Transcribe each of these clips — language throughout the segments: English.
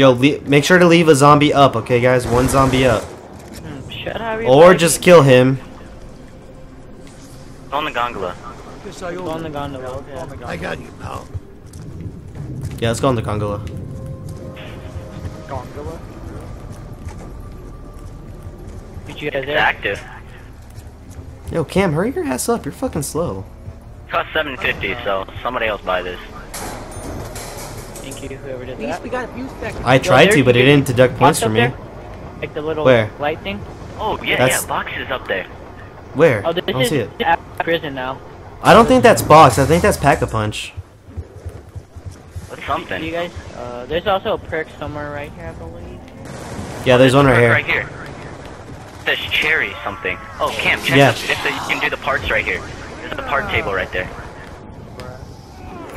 Yo, make sure to leave a zombie up, okay, guys? One zombie up. Should I Or just kill him. On the gondola. on the gondola. Okay. I got you, pal. Yeah, let's go on the gondola. Gondola? Did you guys It's there? active. Yo, Cam, hurry your ass up. You're fucking slow. Cost 750, so somebody else buy this. Thank you, whoever did Please, that. we got a few seconds. I tried to, but it didn't deduct points box for me. there? Like the little Where? light thing? Oh, yeah, That's- yeah, boxes up there. Where? Oh, I don't is see it. at prison now. I don't think that's box. I think that's pack a punch. What's something? you guys? Uh, there's also a perk somewhere right here, I believe. Yeah, there's one right here. Right here. Says cherry something. Oh, Cam, check Yeah. if the, you can do the parts right here. There's the part table right there.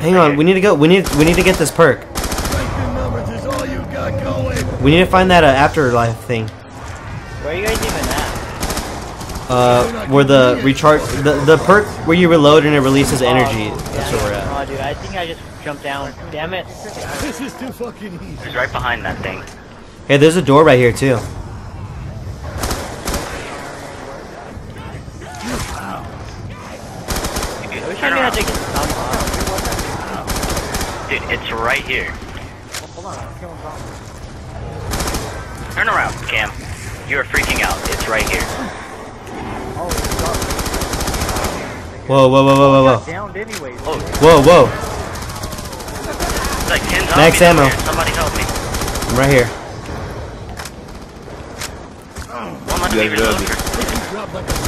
Hang on, we need to go. We need we need to get this perk. Strength in numbers is all you got going. We need to find that uh, afterlife thing. Where are you guys even at? Uh, where the recharge the the perk where you reload and it releases energy. Oh, That's where we're at. Oh, dude, I think I just jumped down. Damn it. This is too fucking easy. It's right behind that thing. Hey, there's a door right here too. I wish I Turn knew how around. to get some off. Dude, it's right here. Hold on, I'm killing zombies. Turn around, Cam. You are freaking out. It's right here. Oh, it's zombies. Whoa, whoa, whoa, whoa, whoa, whoa, downed anyways. Oh, whoa, whoa! it's like 10 zombies Max ammo. there. Somebody help me. I'm right here. One must be reloaded. Drop like a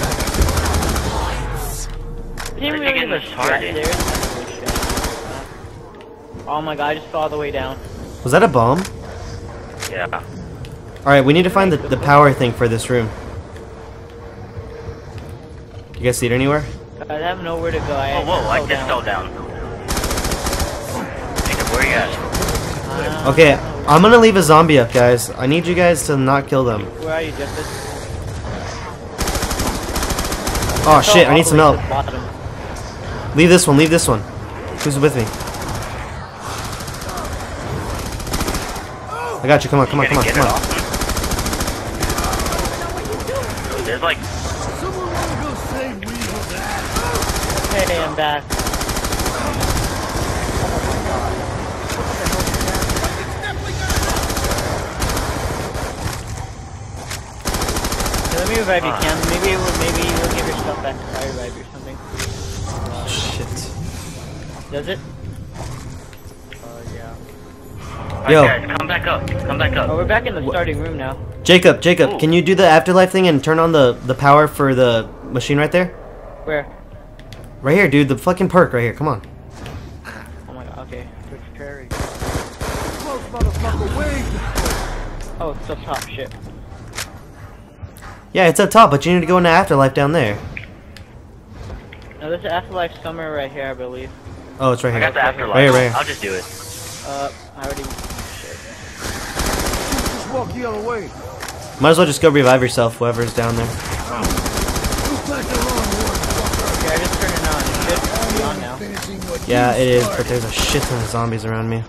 Oh my god, I just fell all the way down. Was that a bomb? Yeah. All right, we need to find the the power thing for this room. You guys see it anywhere? I have nowhere to go. I Oh, whoa, I fell just fell down. Jacob, where you at? Uh, Okay, I'm gonna leave a zombie up, guys. I need you guys to not kill them. Where are you, Justice? Oh shit, I need some help. Leave this one, leave this one. Who's with me? I got you, come on, come on, come on, gonna come get on. it off? There's like, Someone wanna go save Weasel's ass? Hey, I'm back. Let me revive you, Cam. Maybe it will, maybe you'll give your stuff back if I revive you or something. Oh shit. Does it? Alright Yo. guys, come back up. Come back up. Oh, up. we're back in the starting room now. Jacob, Jacob, Ooh. can you do the afterlife thing and turn on the the power for the machine right there? Where? Right here, dude. The fucking perk right here. Come on. Oh my god, okay. Which Perry? Close, motherfucker, wait! Oh, it's up top, shit. Yeah, it's up top, but you need to go into afterlife down there. No, this is Afterlife somewhere right here, I believe. Oh, it's right I here. got the afterlife. Right here, right here. I'll just do it. Uh, I already... Shit. Walk the other way. Might as well just go revive yourself, whoever's down there. Looks like the wrong one. Okay, I just turned it on. It should be on now. Finishing what Yeah, it is, but there's a shit ton of zombies around me. You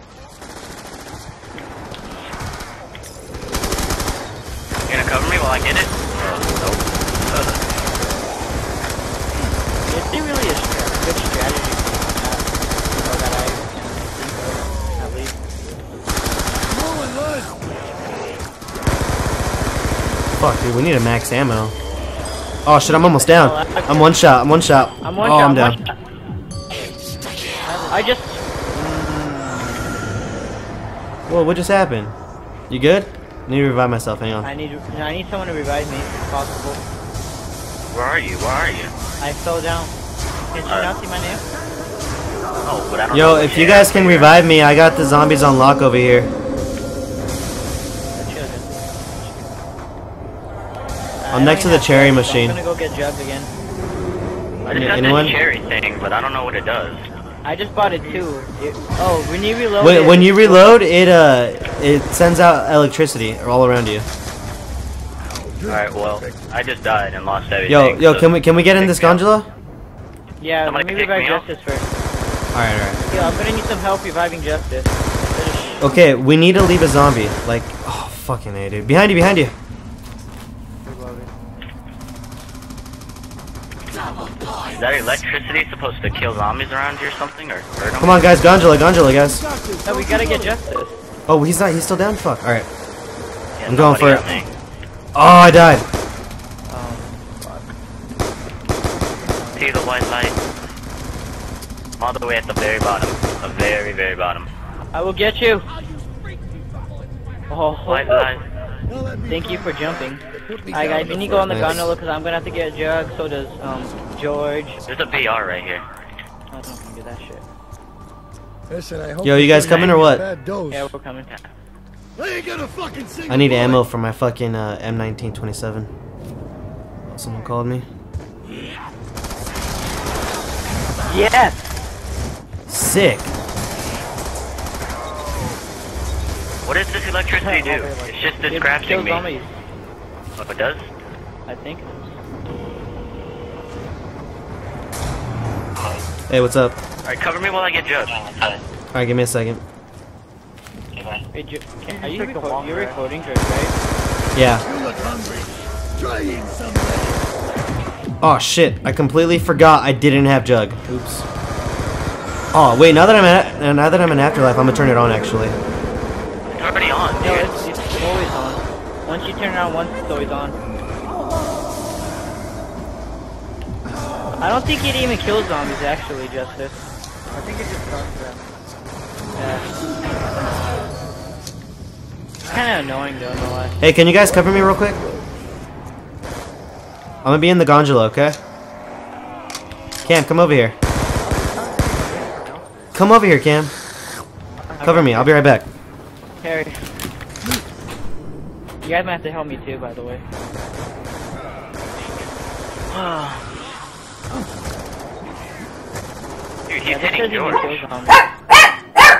gonna cover me while I get it? Nope. Is it really a stra- good strategy for that? Or that I can think of, at least. Rolling, Lud. Fuck, dude, we need a max ammo. Oh shit, I'm almost down. I'm one shot. I'm one shot. I'm one oh, shot. I'm I'm down. I just... Whoa, what just happened? You good? I need to revive myself. Hang on. I need I need someone to revive me if possible. Where are you? Where are you? I fell down. Can you not see my name? Oh, but I don't Yo, know if you guys can revive me, I got the zombies on lock over here. I'm next to the cherry machine. I'm gonna go get Jug again. I just got Anyone? this cherry thing, but I don't know what it does. I just bought it too. It, oh, when you reload When, it, when you reload, it uh, it sends out electricity all around you. Alright, well, I just died and lost everything. Yo, yo, so- can we can we get in this gondola? Yeah, Somebody let me revive me up? Justice first. All right, all right. Yeah, I'm gonna need some help reviving Justice. Okay, we need to leave a zombie. Like, oh, fucking A, dude. Behind you, behind you. Is that electricity supposed to kill zombies around you or something, or hurt them? Come on, guys. Gondola, gondola, guys. No, we gotta get justice. Oh, he's not. He's still down? Fuck. Alright. Yeah, I'm going for it. me. Oh, I died. See the white light? All the way at the very bottom. The very, very bottom. I will get you. Oh, White light. thank you for jumping. Alright guys, we need to go on the Nice. gondola because I'm gonna have to get a jug. So does um George. There's a BR right here. I don't think do that shit. Listen, I hope Yo, you guys coming or what? Yeah, we're coming. I ain't gonna fucking I need a ammo for my fucking uh, M1927. Someone called me. Yes. Sick. What does this electricity do? It's just It distracting kills me. Zombies, Oh, it does? I think. Hey, what's up? Alright, cover me while I get judged. Alright, give me a second. Wait, Ju- can, are you reco- you're recording, George, right? Yeah. You look hungry. Try eating something. Oh shit! I completely forgot I didn't have jug. Oops. Oh wait, now that I'm at now that I'm in afterlife, I'm gonna turn it on actually. It's already on, dude. it's, it's always on. Once you turn it on once, it's always on. I don't think it even kills zombies, actually, Justice. I think it just stuns them. Yeah. It's kind of annoying, though, no lie. Hey, can you guys cover me real quick? I'm gonna be in the gondola, okay? Cam, come over here. Come over here, Cam. Cover me. I'll be right back. Harry. You guys might have to help me, too, by the way. Dude, he's Yeah, hitting doesn't George. kill zombies.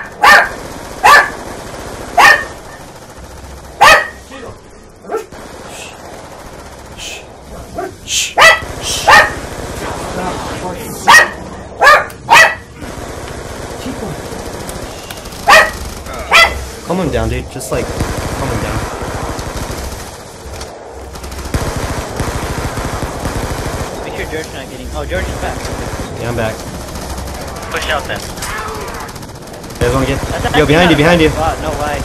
Calm him down, dude. Just like calm him down. Make sure George's not getting... Oh, George is back. Yeah, I'm back. Push out then. You guys wanna get? That's Yo, behind you, behind you. spot, no lie.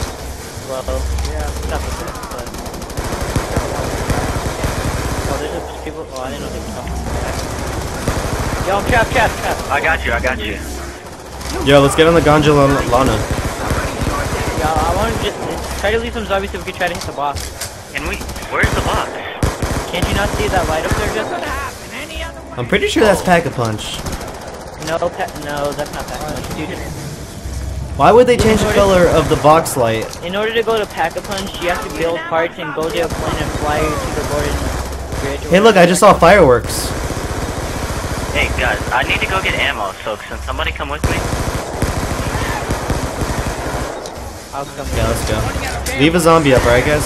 Well, yeah, it's not the but... Oh, there's just people... Oh, I didn't know they were coming. Yo, I'm trapped, trapped, trapped. I got you, I got you. Yo, let's get on the gondola, Lana. Yeah, I want to just try to leave some zombies so we can try to hit the boss. Can we? Where's the box? Can't you not see that light up there, Justin? I'm pretty sure that's pack a punch. No, pe- no, that's not that. Dude, Why would they change the color of the box light? in order to go to Pack-a-Punch, you have to build parts and go to a plane and fly to the Gordon Bridge. Hey, look, I just saw fireworks. Hey guys, I need to go get ammo, so can somebody come with me? I'll come Yeah, let's go. Leave a zombie up, right, guys?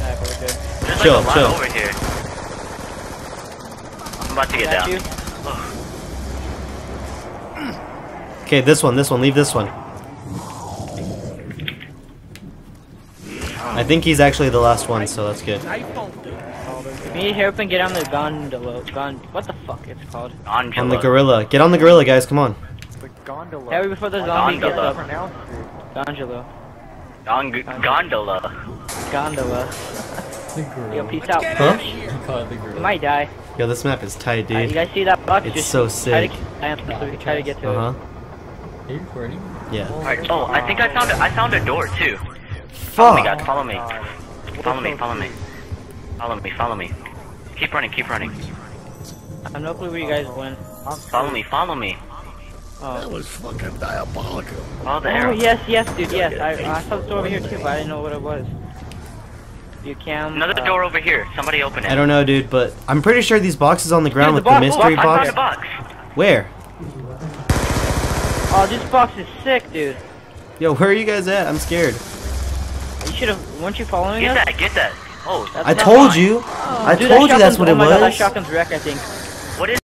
Alright, we're good. There's Chill, like a lot chill. over here. I'm about to get down. Okay, this one, this one, leave this one. I think he's actually the last one, so that's good. We need help and get on the gondola. Gon- what the fuck it's called? Angela. On the gorilla. Get on the gorilla, guys, come on. Hurry before the zombie gets up. Gondola. Gon- gondola. Gondola. Yo, peace out. Huh? You call it the girl. You might die. Yo, this map is tight, Uh, you guys see that box? It's Just so Try to, sick. I am, so we try to get to Uh -huh. it. huh. Yeah. Alright, oh, I think I found a, I found a door too. Follow me, Fuck. guys. Follow me. Follow me. Follow me. Follow me. Follow me. Keep running. Keep running. I have no clue where you guys went. Follow me. Follow me. That Oh. was fucking diabolical. Follow the Oh yes, yes, dude, yes. I, I saw the door over here too, but I didn't know what it was. You can. Another uh, door over here. Somebody open it. I don't know, dude, but I'm pretty sure these boxes on the ground Dude, with the the box- mystery I found box. a box. Where? Oh, this box is sick, dude. Yo, where are you guys at? I'm scared. You should have. Weren't you following Get us? that. Get that. Oh, That's I told fine. you. I Dude, told that you that's what oh it my God, that was. shotgun's wreck, I think. what is